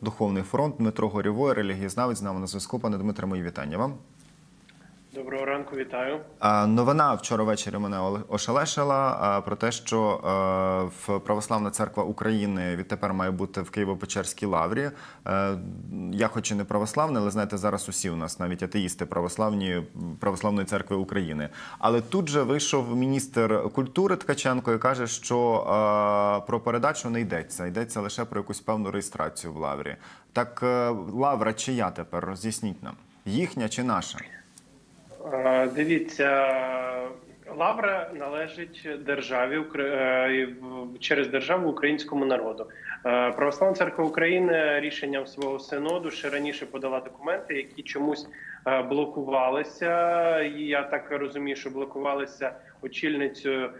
Духовний фронт. Дмитро Горєвой, релігієзнавець з нами на зв'язку. Пане Дмитре, мої вітання вам. Доброго ранку, вітаю. Новина вчора ввечері мене ошелешила про те, що е, в Православна церква України відтепер має бути в Києво-Печерській лаврі. Е, Я хоч і не православний, але знаєте, зараз усі у нас навіть атеїсти православні православної церкви України. Але тут же вийшов міністр культури Ткаченко і каже, що е, про передачу не йдеться. Йдеться лише про якусь певну реєстрацію в лаврі. Так лавра чия тепер? Роз'ясніть нам, їхня чи наша? Е, Дивіться, лавра належить державі е, через державу українському народу. Е, Православна церква України рішенням свого синоду ще раніше подала документи, які чомусь блокувалися. Я так розумію, що блокувалися очільницею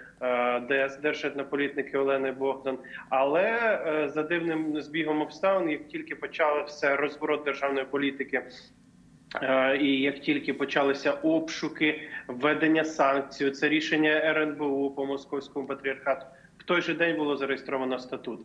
ДС Держетнополітники Олени Богдан. Але за дивним збігом обставин, як тільки почався розворот державної політики. Е, І як тільки почалися обшуки, введення санкцій, це рішення РНБУ по московському патріархату. В той же день було зареєстровано статут.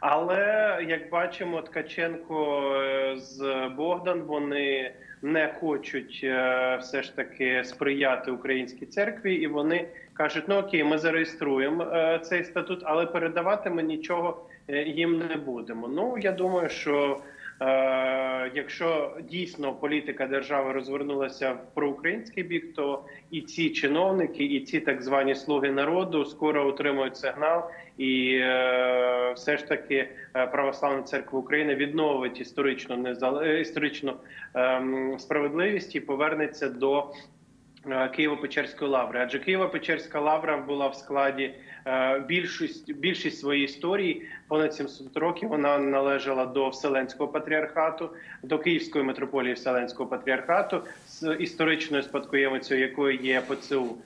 Але як бачимо, Ткаченко е, з Богдан вони не хочуть е, все ж таки сприяти українській церкві, і вони кажуть: ну окей, ми зареєструємо цей статут, але передавати ми нічого їм не будемо. Ну я думаю, що. Е, Якщо дійсно політика держави розвернулася в проукраїнський бік, то і ці чиновники, і ці так звані слуги народу скоро отримують сигнал, і е, все ж таки е, православна церква України відновить історичну незал... ем, справедливість і повернеться до Києво-Печерської лаври, адже Києво-Печерська лавра була в складі е, більшість більшість своєї історії, понад 700 років. Вона належала до Вселенського патріархату, до Київської митрополії Вселенського патріархату, з історичною спадкоємицею якої є ПЦУ.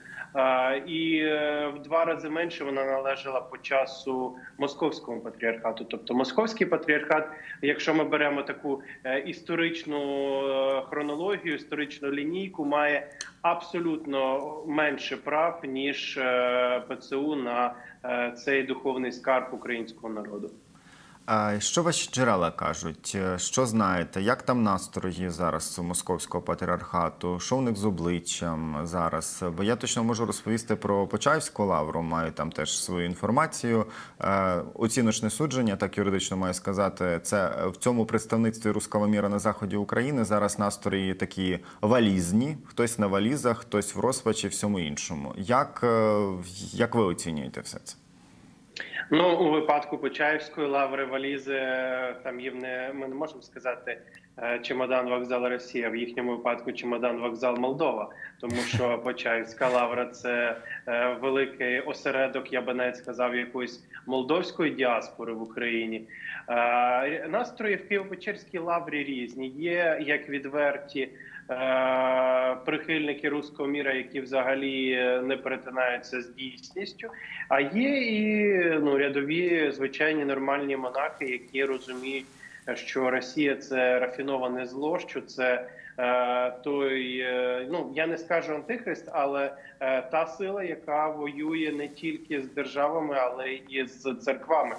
І е, в два рази менше вона належала по часу московському патріархату. Тобто московський патріархат, якщо ми беремо таку е, історичну е, хронологію, історичну лінійку, має абсолютно менше прав ніж ПЦУ на цей духовний скарб українського народу. Що ваші джерела кажуть? Е, Що знаєте? Як там настрої зараз у московського патріархату? Що в них з обличчям зараз? Бо я точно можу розповісти про Почаївську лавру, маю там теж свою інформацію. Е, Оціночне судження, так юридично маю сказати, це в цьому представництві руского міра на заході України зараз настрої такі валізні. Хтось на валізах, хтось в розпачі, всьому іншому. Як, е, як ви оцінюєте все це? Ну у випадку Почаївської лаври валізи е, там їм не ми не можемо сказати чемодан вокзал Росія. В їхньому випадку чемодан вокзал Молдова, тому що Почаївська лавра це е, великий осередок, я би навіть сказав, якоїсь молдовської діаспори в Україні. Е, Настрої в Києво-Печерській лаврі різні. Є як відверті. е, Прихильники руського міра, які взагалі е, не перетинаються з дійсністю, а є і ну рядові звичайні нормальні монахи, які розуміють, що Росія це рафіноване зло, що це е, той, е, ну я не скажу антихрист, але е, та сила, яка воює не тільки з державами, але і з церквами.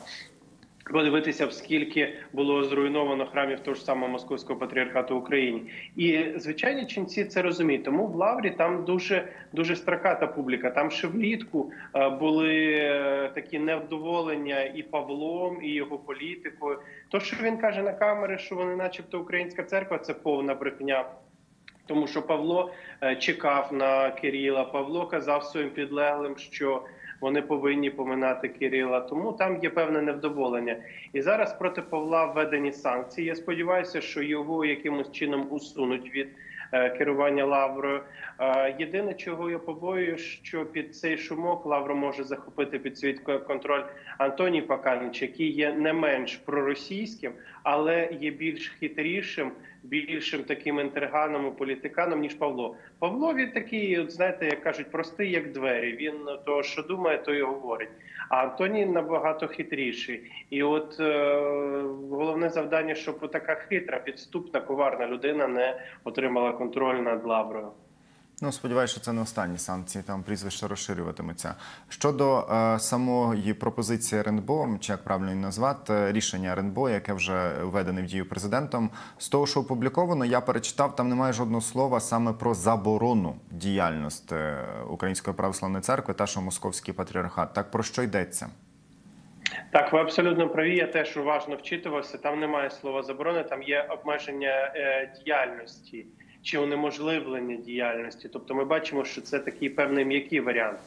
Подивитися, скільки було зруйновано храмів того ж самого московського патріархату в Україні, і звичайні ченці це розуміють. Тому в Лаврі там дуже дуже страката публіка. Там ще влітку е, були е, такі невдоволення і Павлом, і його політикою. То, що він каже на камери, що вони, начебто, українська церква, це повна брехня. Тому що Павло е, чекав на Кирила. Павло казав своїм підлеглим, що вони повинні поминати Кирила. Тому там є певне невдоволення. І зараз проти Павла введені санкції. Я сподіваюся, що його якимось чином усунуть від керування Лаврою. Е, Єдине, чого я побоюю, що під цей шумок Лавру може захопити під свій контроль Антоній Паканич, який є не менш проросійським, але є більш хитрішим, більшим таким інтриганом і політиканом, ніж Павло. Павло він такий, знаєте, як кажуть, простий як двері. Він то, що думає, то і говорить. А Антоній набагато хитріший. І от е, головне завдання, щоб така хитра, підступна, коварна людина не отримала контроль над Лаврою. Ну, сподіваюся, що це не останні санкції, там прізвища розширюватимуться. Щодо е, самої пропозиції РНБО, чи як правильно її назвати, рішення РНБО, яке вже введене в дію президентом, з того, що опубліковано, я перечитав, там немає жодного слова саме про заборону діяльності Української православної церкви та що Московський патріархат. Так про що йдеться? Так, ви абсолютно праві. Я теж уважно вчитувався. Там немає слова заборони, там є обмеження е, діяльності чи унеможливлення діяльності. Тобто, ми бачимо, що це такий певний м'який варіант.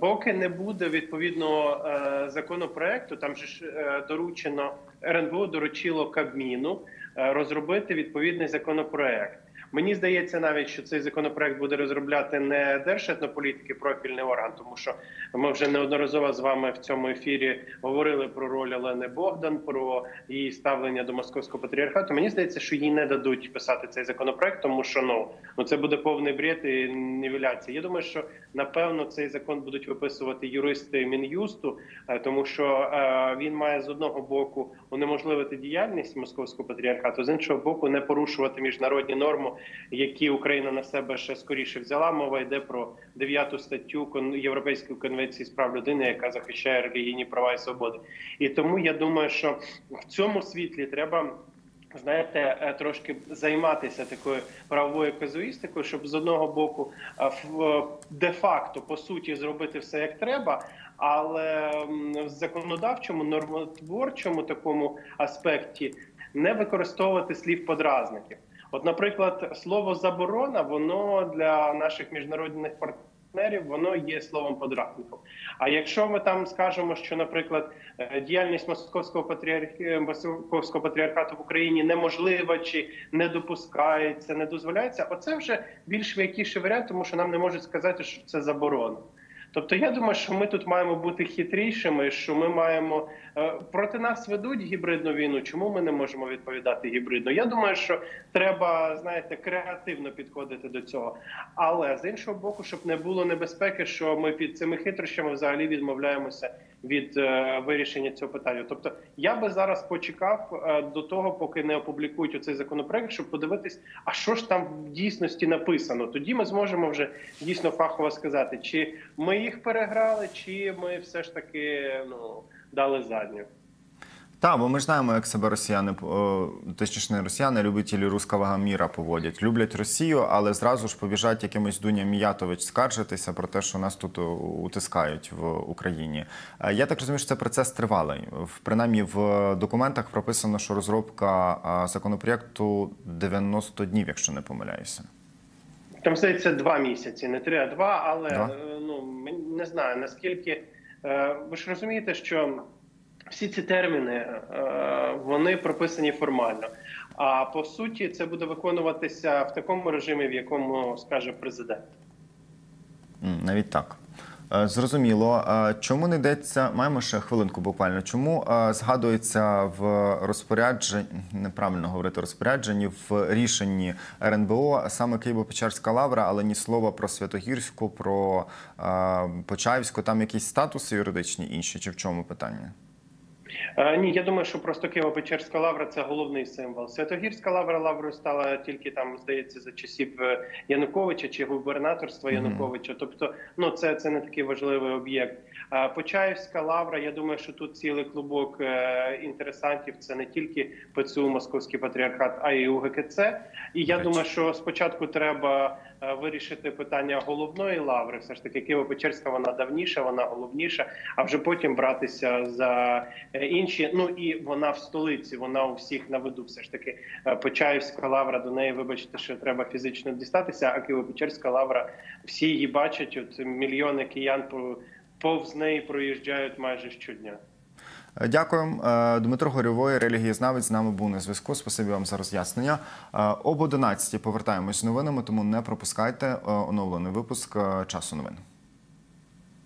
Поки не буде відповідного е, законопроекту, там же ж е, доручено РНБО доручило Кабміну е, розробити відповідний законопроект. Мені здається, навіть що цей законопроект буде розробляти не держетнополітики, профільний орган, тому що ми вже неодноразово з вами в цьому ефірі говорили про роль Олени Богдан, про її ставлення до московського патріархату. Мені здається, що їй не дадуть писати цей законопроект, тому що ну, ну це буде повний бред і нівеляція. Я думаю, що напевно цей закон будуть виписувати юристи мін'юсту, е, тому що е, він має з одного боку унеможливити діяльність московського патріархату, з іншого боку, не порушувати міжнародні норми, які Україна на себе ще скоріше взяла. Мова йде про дев'яту статтю Європейської конвенції з прав людини, яка захищає релігійні права і свободи. І тому я думаю, що в цьому світлі треба. Знаєте, е, трошки займатися такою правовою казуїстикою, щоб з одного боку е, в- де-факто по суті зробити все як треба, але в законодавчому нормотворчому такому аспекті не використовувати слів подразників. От, наприклад, слово заборона, воно для наших міжнародних партнерів воно є словом подразником. А якщо ми там скажемо, що, наприклад, е, діяльність московського патріарх... московського патріархату в Україні неможлива чи не допускається, не дозволяється, оце вже більш м'якіший варіант, тому що нам не можуть сказати, що це заборона. Тобто, я думаю, що ми тут маємо бути хитрішими, що ми маємо е, проти нас ведуть гібридну війну. Чому ми не можемо відповідати гібридно? Я думаю, що треба знаєте креативно підходити до цього. Але з іншого боку, щоб не було небезпеки, що ми під цими хитрощами взагалі відмовляємося від е, вирішення цього питання. Тобто, я би зараз почекав е, до того, поки не опублікують оцей законопроект, щоб подивитись, а що ж там в дійсності написано. Тоді ми зможемо вже дійсно фахово сказати, чи ми їх переграли, чи ми все ж таки ну дали задню. Так, бо ми ж знаємо, як себе росіяни, точніше не росіяни, любителі руского міра поводять. Люблять Росію, але зразу ж побіжать якимось Дуня Міятович скаржитися про те, що нас тут утискають в Україні. Е, Я так розумію, що це процес тривалий. Принаймні в документах прописано, що розробка законопроєкту 90 днів, якщо не помиляюся. Там здається два місяці, не три, а два. Але Два? е, ну не знаю наскільки е, ви ж розумієте, що всі ці терміни е, вони прописані формально. А по суті, це буде виконуватися в такому режимі, в якому скаже президент. Навіть так. Е, Зрозуміло. Чому не йдеться? Маємо ще хвилинку буквально. Чому е, згадується в розпорядженні, неправильно говорити розпорядженні, в рішенні РНБО саме Києво-Печерська лавра, але ні слова про Святогірську, про Почаївську, там якісь статуси юридичні інші, чи в чому питання? Е, Ні, я думаю, що просто Києво-Печерська лавра це головний символ. Святогірська лавра лаврою стала тільки там, здається, за часів е, Януковича чи губернаторства Януковича. Тобто, ну це, це не такий важливий об'єкт. А Почаївська лавра. Я думаю, що тут цілий клубок е, інтересантів. Це не тільки ПЦУ Московський патріархат, а й УГКЦ. І я думаю, що спочатку треба е, вирішити питання головної лаври. Все ж таки, Києво-Печерська вона давніша, вона головніша, а вже потім братися за е, інші. Ну і вона в столиці, вона у всіх на виду. Все ж таки, Е, Почаївська лавра до неї, вибачте, що треба фізично дістатися. А Києво-Печерська лавра всі її бачать. От мільйони киян по- повз неї проїжджають майже щодня. Е, Дякую. Е, Дмитро Горьовий. релігієзнавець, з нами був на зв'язку. Спасибі вам за роз'яснення. Е, Об 11 повертаємось з новинами, тому не пропускайте оновлений випуск часу новин.